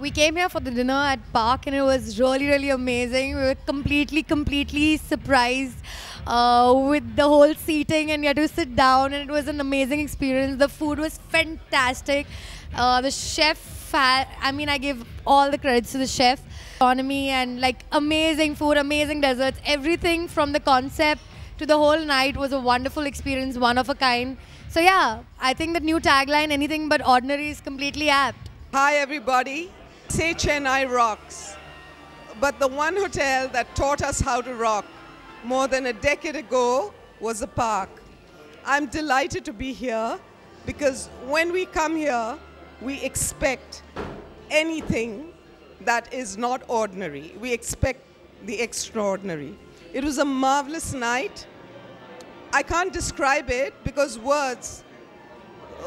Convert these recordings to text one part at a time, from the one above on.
We came here for the dinner at Park and it was really, really amazing. We were completely, completely surprised uh, with the whole seating and you had to sit down and it was an amazing experience. The food was fantastic. Uh, the chef, I mean, I give all the credits to the chef. Economy and like amazing food, amazing desserts, everything from the concept to the whole night was a wonderful experience, one of a kind. So yeah, I think the new tagline, anything but ordinary, is completely apt. Hi, everybody. Say Chennai rocks. But the one hotel that taught us how to rock more than a decade ago was the park. I'm delighted to be here because when we come here, we expect anything that is not ordinary. We expect the extraordinary. It was a marvelous night. I can't describe it because words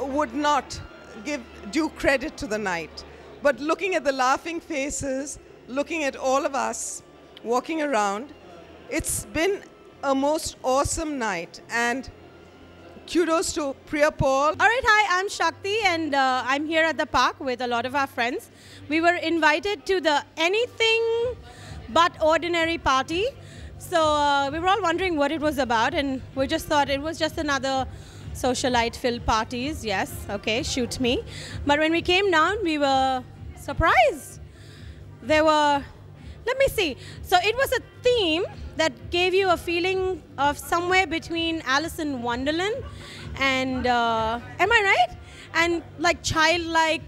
would not give due credit to the night. But looking at the laughing faces, looking at all of us walking around, it's been a most awesome night. And kudos to Priya Paul. All right, hi, I'm Shakti, and uh, I'm here at the park with a lot of our friends. We were invited to the Anything But Ordinary party. So uh, we were all wondering what it was about, and we just thought it was just another socialite filled parties. Yes, okay, shoot me. But when we came down, we were surprised. There were, let me see. So it was a theme that gave you a feeling of somewhere between Alice in Wonderland and, uh, am I right? And like childlike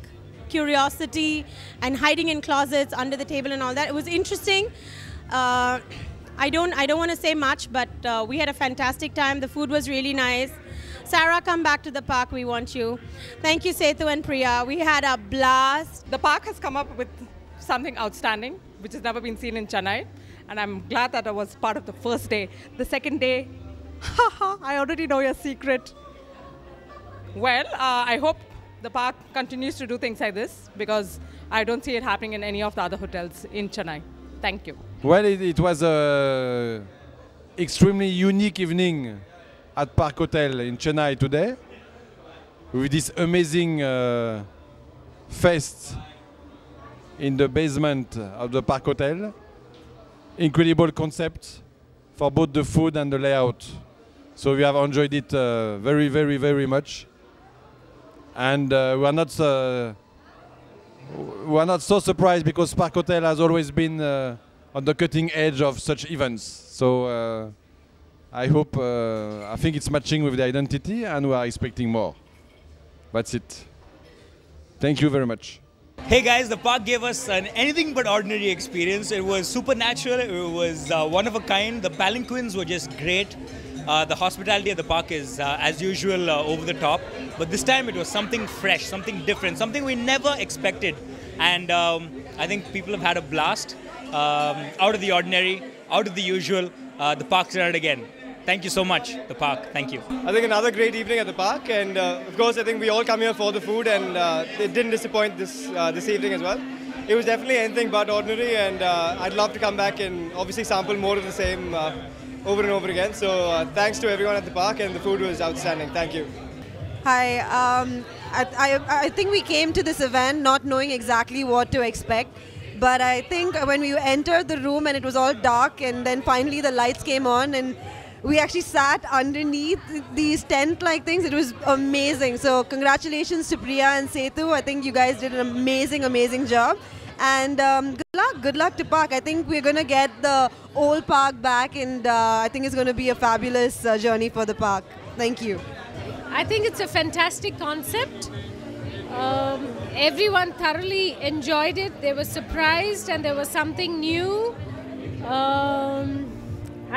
curiosity and hiding in closets under the table and all that. It was interesting. Uh, I don't, I don't want to say much, but uh, we had a fantastic time. The food was really nice. Sarah, come back to the park. We want you. Thank you, Setu and Priya. We had a blast. The park has come up with something outstanding, which has never been seen in Chennai. And I'm glad that I was part of the first day. The second day, haha, I already know your secret. Well, uh, I hope the park continues to do things like this because I don't see it happening in any of the other hotels in Chennai. Thank you. Well, it, it was a extremely unique evening at Park Hotel in Chennai today with this amazing uh, fest in the basement of the Park Hotel. Incredible concept for both the food and the layout. So we have enjoyed it uh, very, very, very much. And uh, we are not uh, we are not so surprised because Park Hotel has always been uh, on the cutting edge of such events. So uh, I hope, uh, I think it's matching with the identity and we are expecting more. That's it. Thank you very much. Hey guys, the park gave us an anything but ordinary experience. It was supernatural, it was uh, one of a kind. The palanquins were just great. Uh, the hospitality at the park is, uh, as usual, uh, over the top. But this time it was something fresh, something different, something we never expected. And um, I think people have had a blast. Um, out of the ordinary, out of the usual. Uh, the park's at it again. Thank you so much, the park. Thank you. I think another great evening at the park, and uh, of course, I think we all come here for the food, and uh, it didn't disappoint this uh, this evening as well. It was definitely anything but ordinary, and uh, I'd love to come back and obviously sample more of the same uh, over and over again. So uh, thanks to everyone at the park, and the food was outstanding. Thank you. Hi. Um, I, I, I think we came to this event not knowing exactly what to expect. But I think when we entered the room and it was all dark, and then finally the lights came on, and we actually sat underneath these tent like things. It was amazing. So, congratulations to Priya and Setu. I think you guys did an amazing, amazing job. And um, good luck. Good luck to Park. I think we're going to get the old park back, and uh, I think it's going to be a fabulous uh, journey for the park. Thank you. I think it's a fantastic concept. Um, everyone thoroughly enjoyed it. They were surprised, and there was something new. Um,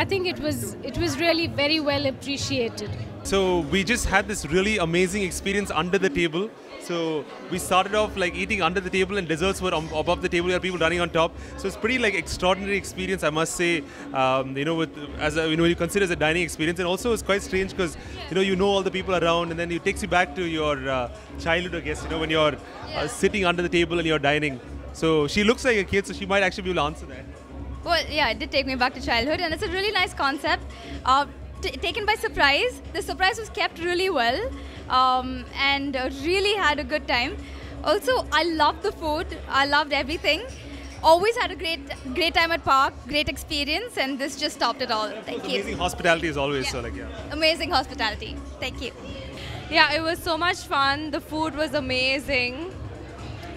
I think it was it was really very well appreciated. So we just had this really amazing experience under the table. So we started off like eating under the table, and desserts were above the table. There were people running on top. So it's pretty like extraordinary experience, I must say. Um, you know, with as a, you know, you consider as a dining experience, and also it's quite strange because you know you know all the people around, and then it takes you back to your uh, childhood, I guess. You know, when you're uh, sitting under the table and you're dining. So she looks like a kid, so she might actually be able to answer that. Well, yeah, it did take me back to childhood, and it's a really nice concept. Uh, t- taken by surprise. The surprise was kept really well, um, and uh, really had a good time. Also, I loved the food. I loved everything. Always had a great, great time at park. Great experience, and this just topped it all. Thank you. Amazing hospitality is always Yeah. so like yeah. Amazing hospitality. Thank you. Yeah, it was so much fun. The food was amazing.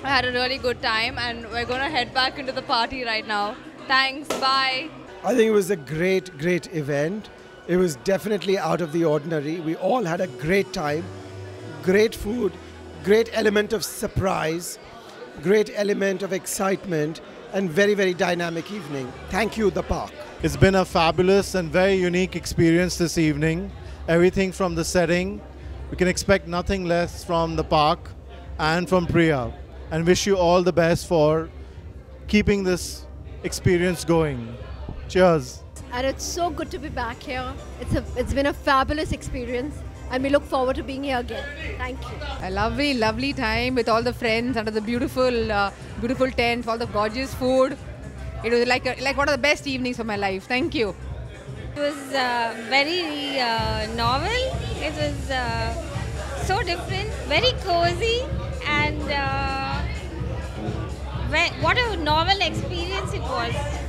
I had a really good time, and we're gonna head back into the party right now. Thanks. Bye. I think it was a great, great event. It was definitely out of the ordinary. We all had a great time, great food, great element of surprise, great element of excitement, and very, very dynamic evening. Thank you, the park. It's been a fabulous and very unique experience this evening. Everything from the setting, we can expect nothing less from the park and from Priya. And wish you all the best for keeping this experience going. Cheers. and it's so good to be back here. It's a, it's been a fabulous experience, and we look forward to being here again. Thank you. A lovely, lovely time with all the friends under the beautiful, uh, beautiful tents, all the gorgeous food. It was like a, like one of the best evenings of my life. Thank you. It was uh, very uh, novel. It was uh, so different, very cozy, and uh, ve- what a novel experience it was.